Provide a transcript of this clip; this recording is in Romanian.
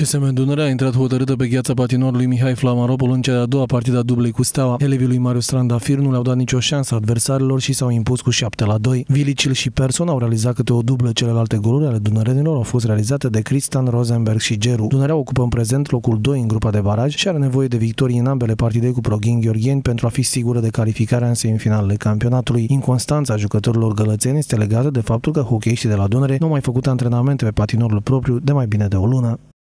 CSM Dunărea a intrat hotărâtă pe gheața patinorului Mihai Flamaropol în cea de-a doua partidă a dublei cu Steaua. Elevii lui Marius Trandafir nu le-au dat nicio șansă adversarilor și s-au impus cu 7 la 2. Vilicil și Person au realizat câte o dublă, celelalte goluri ale dunărenilor au fost realizate de Cristian Rosenberg și Geru. Dunărea ocupă în prezent locul 2 în grupa de baraj și are nevoie de victorii în ambele partide cu Proghin Gheorgheni pentru a fi sigură de calificarea în semifinalele campionatului. Inconstanța jucătorilor gălățeni este legată de faptul că hocheiștii de la Dunăre nu au mai făcut antrenamente pe patinorul propriu de mai bine de o lună.